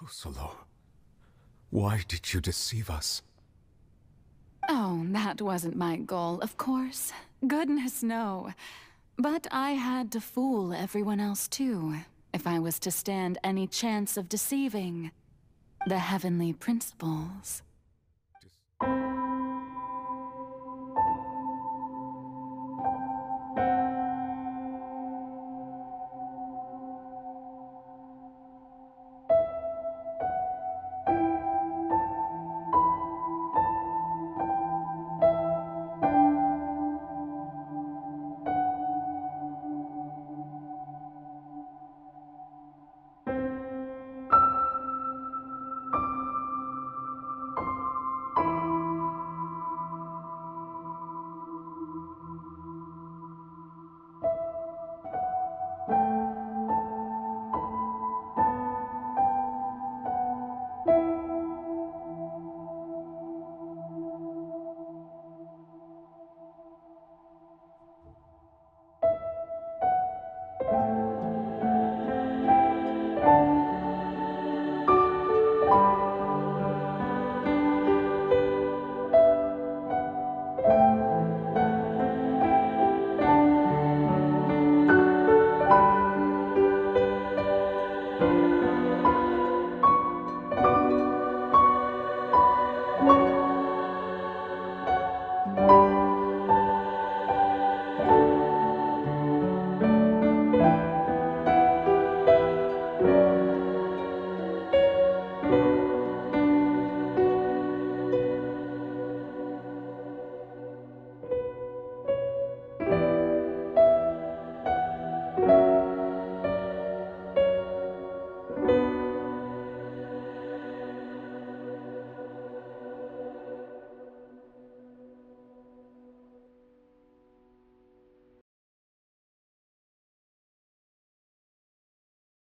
Focalors, why did you deceive us? Oh, that wasn't my goal, of course. Goodness, no. But I had to fool everyone else too, if I was to stand any chance of deceiving the heavenly principles. Just